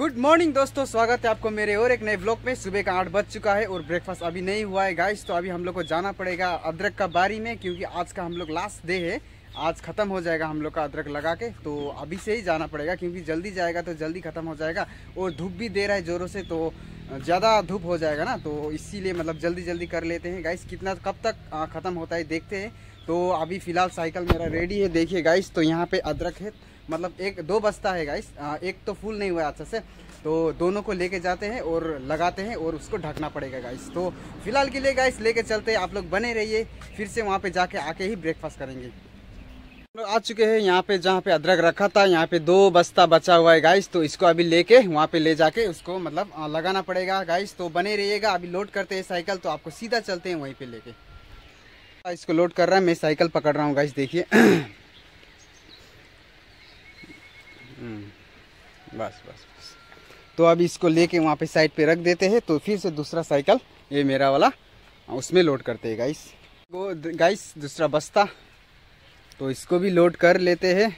Good morning दोस्तों, स्वागत है आपको मेरे और एक नए ब्लॉग में। सुबह का आठ बज चुका है और ब्रेकफास्ट अभी नहीं हुआ है गाइस तो अभी हम लोग को जाना पड़ेगा अदरक का बारी में, क्योंकि आज का हम लोग लास्ट डे है। आज ख़त्म हो जाएगा हम लोग का अदरक लगा के तो अभी से ही जाना पड़ेगा, क्योंकि जल्दी जाएगा तो जल्दी ख़त्म हो जाएगा। और धूप भी दे रहा है ज़ोरों से तो ज़्यादा धूप हो जाएगा ना तो इसीलिए मतलब जल्दी जल्दी कर लेते हैं। गाइस कितना, कब तक ख़त्म होता है देखते हैं। तो अभी फ़िलहाल साइकिल मेरा रेडी है, देखिए गाइस तो यहाँ पे अदरक है। मतलब एक, दो बस्ता है गाइस एक तो फुल नहीं हुआ अच्छा से। तो दोनों को लेके जाते हैं और लगाते हैं और उसको ढकना पड़ेगा गाइस तो फ़िलहाल के लिए गाइस लेके चलते हैं। आप लोग बने रहिए, फिर से वहाँ पे जाके आके ही ब्रेकफास्ट करेंगे। लोग आ चुके हैं यहाँ पे जहाँ पे अदरक रखा था, यहाँ पे दो बस्ता बचा हुआ है गाइस तो इसको अभी लेके वहाँ पे ले जाके उसको मतलब लगाना पड़ेगा गाइस तो बने रहिएगा। अभी लोड करते हैं साइकिल तो आपको सीधा चलते हैं वहीं पे लेके। इसको लोड कर रहा है, मैं साइकिल पकड़ रहा हूँ गाइस देखिए। बस बस बस। तो अभी इसको लेके वहाँ पे साइड पे रख देते हैं तो फिर से दूसरा साइकिल ये मेरा वाला, उसमें लोड करते हैं गाइस वो गाइस दूसरा बस्ता। तो इसको भी लोड कर लेते हैं।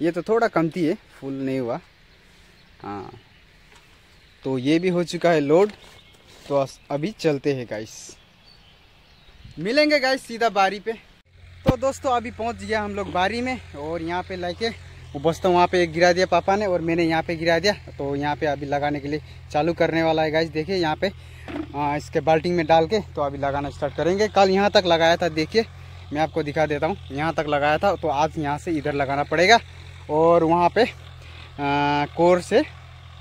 ये तो थोड़ा कमती है फुल नहीं हुआ। हाँ। तो ये भी हो चुका है लोड तो अभी चलते हैं गाइस मिलेंगे गाइस सीधा बारी पे। तो दोस्तों, अभी पहुँच गया हम लोग बारी में, और यहाँ पे लेके वो बस्ता वहाँ पे गिरा दिया पापा ने और मैंने यहाँ पे गिरा दिया। तो यहाँ पे अभी लगाने के लिए चालू करने वाला है गाइस देखिए यहाँ पे। आ, इसके बाल्टी में डाल के तो अभी लगाना स्टार्ट करेंगे। कल यहाँ तक लगाया था देखिए मैं आपको दिखा देता हूँ। यहाँ तक लगाया था तो आज यहाँ से इधर लगाना पड़ेगा। और वहाँ पर कोर से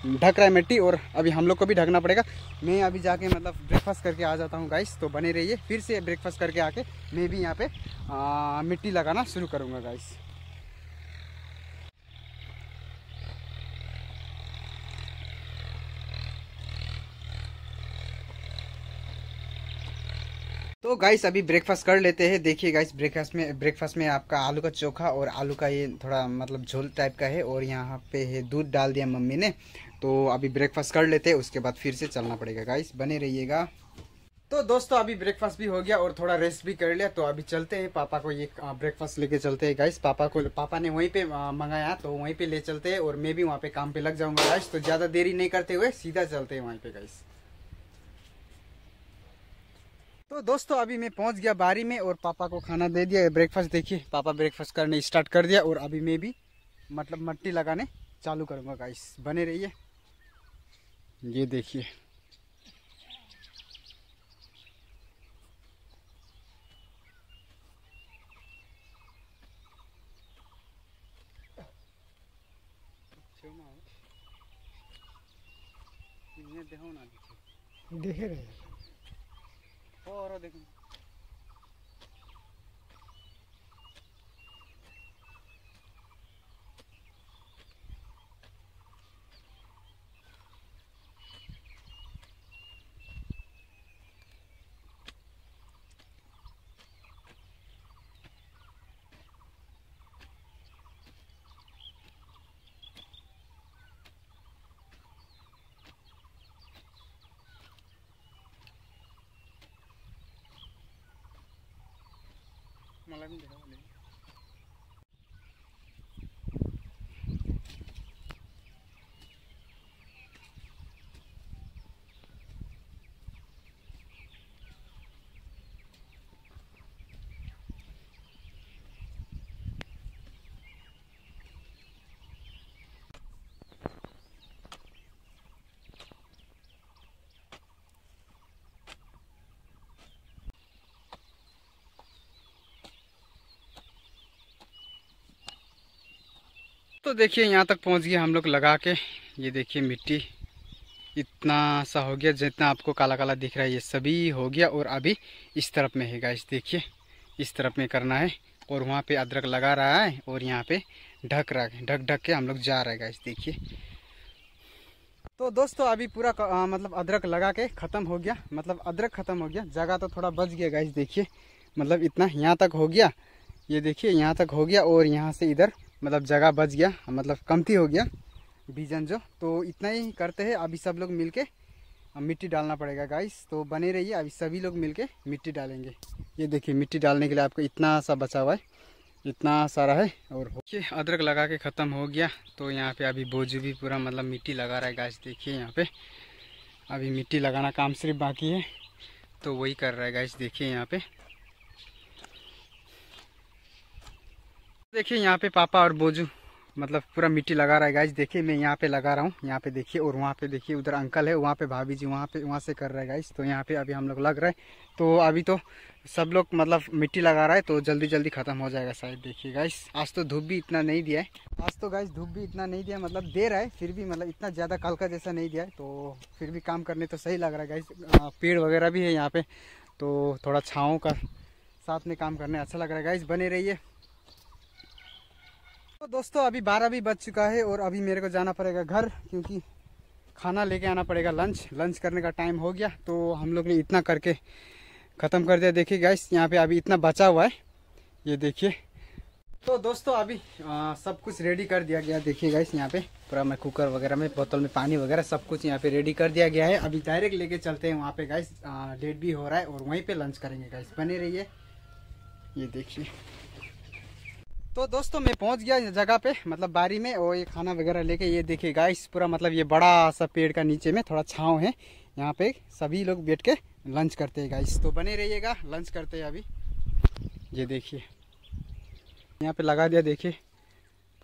ढक रहा है मिट्टी और अभी हम लोग को भी ढकना पड़ेगा। मैं अभी जाके मतलब ब्रेकफास्ट करके आ जाता हूँ गाइस तो बने रहिए। फिर से ब्रेकफास्ट करके आके मैं भी यहाँ पे आ, मिट्टी लगाना शुरू करूँगा गाइस तो गाइस अभी ब्रेकफास्ट कर लेते हैं। देखिए गाइस ब्रेकफास्ट में ब्रेकफास्ट में आपका आलू का चोखा और आलू का ये थोड़ा मतलब झोल टाइप का है और यहाँ पे है दूध डाल दिया मम्मी ने। तो अभी ब्रेकफास्ट कर लेते हैं, उसके बाद फिर से चलना पड़ेगा गाइस बने रहिएगा। तो दोस्तों, अभी ब्रेकफास्ट भी हो गया और थोड़ा रेस्ट भी कर लिया। तो अभी चलते हैं, पापा को ये ब्रेकफास्ट लेके चलते हैं गाइस पापा को पापा ने वहीं पे मंगाया तो वहीं पे ले चलते हैं और मैं भी वहाँ पे काम पे लग जाऊँगा गाइस तो ज़्यादा देरी नहीं करते हुए सीधा चलते हैं वहीं पे गाइस तो दोस्तों, अभी मैं पहुँच गया बारी में और पापा को खाना दे दिया। ब्रेकफास्ट देखिए, पापा ब्रेकफास्ट करने स्टार्ट कर दिया और अभी मैं भी मतलब मट्टी लगाने चालू करूँगा गाइस बने रहिए। ये देखिए। देखे रहे। और देखो मला पण दिखावा तो देखिए यहाँ तक पहुँच गया हम लोग लगा के। ये देखिए मिट्टी। इतना सा हो गया जितना आपको काला काला दिख रहा है ये सभी हो गया और अभी इस तरफ़ में है गाइस देखिए। इस तरफ़ में करना है और वहाँ पे अदरक लगा रहा है और यहाँ पे ढक रहा है। ढक ढक के हम लोग जा रहे हैं गाइस देखिए। तो दोस्तों अभी पूरा आ, मतलब अदरक लगा के ख़त्म हो गया। मतलब अदरक ख़त्म हो गया। जगह तो थोड़ा बच गया गाइस देखिए। मतलब इतना यहाँ तक हो गया। ये देखिए यहाँ तक हो गया और यहाँ से इधर मतलब जगह बच गया मतलब कमती हो गया बीजन जो। तो इतना ही करते हैं, अभी सब लोग मिलके मिट्टी डालना पड़ेगा गाइस तो बने रहिए, अभी सभी लोग मिलके मिट्टी डालेंगे। ये देखिए, मिट्टी डालने के लिए आपको इतना सा बचा हुआ है, इतना सारा है और देखिए अदरक लगा के ख़त्म हो गया। तो यहाँ पे अभी बोझू भी पूरा मतलब मिट्टी लगा रहा है गाइस देखिए यहाँ पे। अभी मिट्टी लगाना काम सिर्फ़ बाकी है। तो वही कर रहा है गाइस देखिए यहाँ पे। देखिए, यहाँ पे पापा और बोजू मतलब पूरा मिट्टी लगा रहा है। गाइस देखिए, मैं यहाँ पे लगा रहा हूँ। यहाँ पे देखिए, और वहाँ पे देखिए, उधर अंकल है, वहाँ पे भाभी जी वहाँ पे, वहाँ से कर रहा है गाइस तो यहाँ पे अभी हम लोग लग रहे हैं। तो अभी तो सब लोग मतलब मिट्टी लगा रहा है तो जल्दी जल्दी ख़त्म हो जाएगा शायद, देखिए गाइस आज तो धूप भी इतना नहीं दिया है। आज तो गाइस धूप भी इतना नहीं दिया मतलब दे रहा है, फिर भी मतलब इतना ज़्यादा कल का जैसा नहीं दिया है। तो फिर भी काम करने तो सही लग रहा है गाइस पेड़ वगैरह भी है यहाँ पे तो थोड़ा छाँव का साथ में काम करने अच्छा लग रहा है गाइस बने रहिए। तो दोस्तों अभी बारह भी बज चुका है और अभी मेरे को जाना पड़ेगा घर क्योंकि खाना लेके आना पड़ेगा लंच लंच करने का टाइम हो गया तो हम लोग ने इतना करके ख़त्म कर दिया। देखिए गैस यहाँ पे अभी इतना बचा हुआ है। ये देखिए। तो दोस्तों अभी आ, सब कुछ रेडी कर दिया गया। देखिए गैस यहाँ पे पूरा मैं कुकर वगैरह में बोतल में पानी वगैरह सब कुछ यहाँ पे रेडी कर दिया गया है। अभी डायरेक्ट लेके चलते हैं वहाँ पे गैस डेट भी हो रहा है और वहीं पे लंच करेंगे गैस बने रहिए। ये देखिए। तो दोस्तों मैं पहुँच गया जगह पे मतलब बारी में, और ये खाना वगैरह लेके ये देखिए गाइस पूरा मतलब ये बड़ा सा पेड़ का नीचे में थोड़ा छाँव है। यहाँ पे सभी लोग बैठ के लंच करते हैं गाइस तो बने रहिएगा लंच करते हैं अभी। ये देखिए। यहाँ पे लगा दिया, देखिए।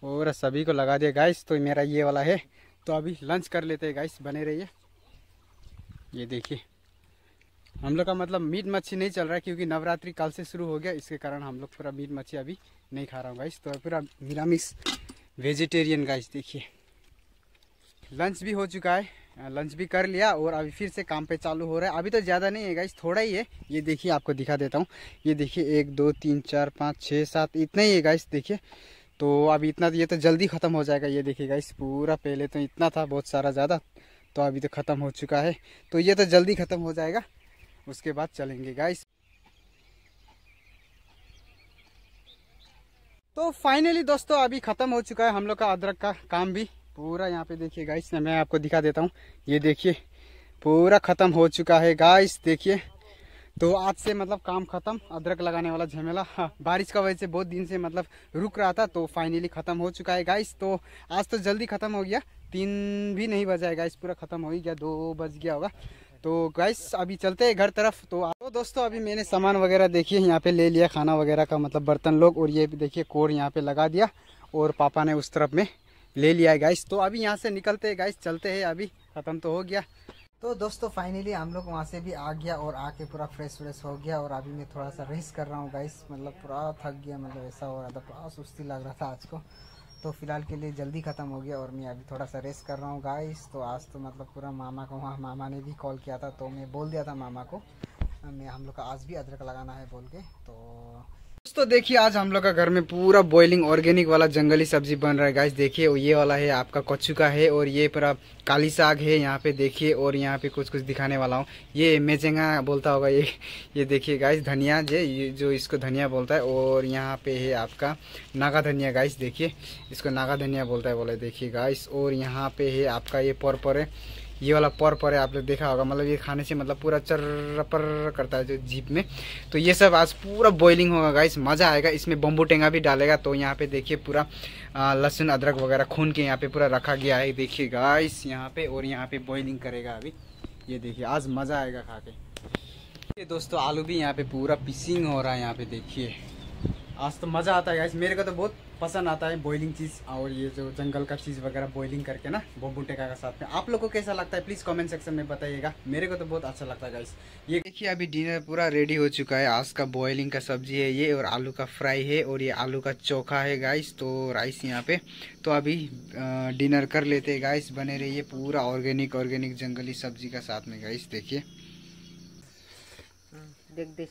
पूरा सभी को लगा दिया गाइस तो मेरा ये वाला है। तो अभी लंच कर लेते हैं गाइस बने रहिए। ये देखिए। हम लोग का मतलब मीट मच्छी नहीं चल रहा है क्योंकि नवरात्रि कल से शुरू हो गया, इसके कारण हम लोग पूरा मीट मच्छी अभी नहीं खा रहा हूँ गाइस तो पूरा मिरामिक्स वेजिटेरियन गाइस देखिए। लंच भी हो चुका है, लंच भी कर लिया और अभी फिर से काम पे चालू हो रहा है। अभी तो ज़्यादा नहीं है गाइस थोड़ा ही है। ये देखिए, आपको दिखा देता हूँ। ये देखिए, एक, दो, तीन, चार, पाँच छः सात, इतना ही है गाइस देखिए। तो अभी इतना, ये तो जल्दी ख़त्म हो जाएगा, ये देखिए गाइस पूरा पहले तो इतना था, बहुत सारा ज़्यादा। तो अभी तो ख़त्म हो चुका है। तो ये तो जल्दी ख़त्म हो जाएगा। उसके बाद चलेंगे गाइस तो फाइनली दोस्तों अभी ख़त्म हो चुका है हम लोग का अदरक का काम भी। पूरा यहाँ पे देखिए गाइस मैं आपको दिखा देता हूँ। ये देखिए पूरा ख़त्म हो चुका है गाइस देखिए। तो आज से मतलब काम ख़त्म अदरक लगाने वाला झमेला। हाँ, बारिश का वजह से बहुत दिन से मतलब रुक रहा था तो फाइनली ख़त्म हो चुका है गाइस तो आज तो जल्दी ख़त्म हो गया। तीन भी नहीं बजा है गाइस पूरा ख़त्म हो ही गया दो बज गया होगा। तो गाइस अभी चलते हैं घर तरफ़। तो तो दोस्तों, अभी मैंने सामान वगैरह देखिए, यहाँ पे ले लिया खाना वगैरह का मतलब बर्तन लोग, और ये भी देखिए कोर यहाँ पे लगा दिया, और पापा ने उस तरफ़ में ले लिया है गाइस तो अभी यहाँ से निकलते हैं गाइस चलते हैं, अभी ख़त्म तो हो गया। तो दोस्तों फाइनली हम लोग वहाँ से भी आ गया, और आके पूरा फ्रेश व्रेश हो गया, और अभी मैं थोड़ा सा रेस्ट कर रहा हूँ गाइस मतलब पूरा थक गया मतलब ऐसा हो रहा था, पूरा सुस्ती लग रहा था आज को। तो फ़िलहाल के लिए जल्दी ख़त्म हो गया और मैं अभी थोड़ा सा रेस्ट कर रहा हूँ गाइस तो आज तो मतलब पूरा मामा को वहाँ मामा ने भी कॉल किया था तो मैं बोल दिया था मामा को। मैं हम लोग का आज भी अदरक लगाना है बोल के तो दोस्तों देखिए, आज हम लोग का घर में पूरा बॉइलिंग ऑर्गेनिक वाला जंगली सब्ज़ी बन रहा है। गाइस देखिए ये वाला है, आपका कच्चू का है, और ये पूरा काली साग है यहाँ पे, देखिए, और यहाँ पे कुछ कुछ दिखाने वाला हूँ। ये मेजेंगा बोलता होगा, ये ये देखिए गाइस धनिया जे जो इसको धनिया बोलता है, और यहाँ पे है आपका नागा धनिया गाइस देखिए, इसको नागा धनिया बोलता है, बोले, देखिए गाइस और यहाँ पे है आपका ये पर पर है ये वाला पर पर है लोग देखा होगा मतलब ये खाने से मतलब पूरा चर्र पर्र करता है जो जीप में। तो ये सब आज पूरा बॉइलिंग होगा गाइस मज़ा आएगा। इसमें बम्बू टेंगा भी डालेगा तो यहाँ पे देखिए पूरा लहसुन, अदरक वगैरह खून के यहाँ पे पूरा रखा गया है। देखिए गाइस यहाँ पे और यहाँ पे बॉइलिंग करेगा अभी। ये देखिए, आज मज़ा आएगा खा के दोस्तों, आलू भी यहाँ पे पूरा पिसिंग हो रहा है, यहाँ पे देखिए। आज तो मज़ा आता है गाइस मेरे को तो बहुत पसंद आता है बॉइलिंग चीज़ और ये जो जंगल का चीज़ वगैरह बॉइलिंग करके ना बम्बू टेका का साथ में। आप लोग को कैसा लगता है? प्लीज़ कमेंट सेक्शन में बताइएगा। मेरे को तो बहुत अच्छा लगता है गाइस ये देखिए, अभी डिनर पूरा रेडी हो चुका है। आज का बॉइलिंग का सब्ज़ी है ये और आलू का फ्राई है और ये आलू का चोखा है गाइस तो राइस यहाँ पे। तो अभी डिनर कर लेते हैं गाइस बने रहिए पूरा ऑर्गेनिक ऑर्गेनिक जंगली सब्ज़ी का साथ में गाइस देखिए। देख देख।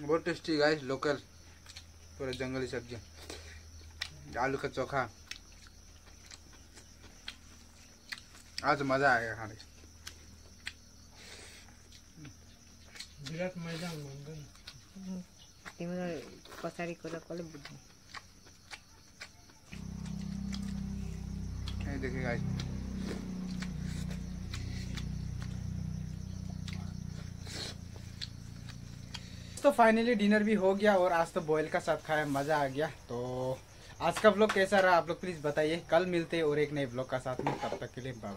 बहुत टेस्टी गाइस लोकल पूरा जंगली सब्ज़ी. आलू का चोखा. आज मज़ा आएगा खाने विराट मैदान तिमीलाई पछाडि कुरा कसले बुझ्ने देखिए गाइस तो फाइनली डिनर भी हो गया और आज तो बॉयल का साथ खाया, मज़ा आ गया। तो आज का ब्लॉग कैसा रहा? आप लोग प्लीज़ बताइए। कल मिलते हैं और एक नए ब्लॉग का साथ में। तब तक के लिए बाय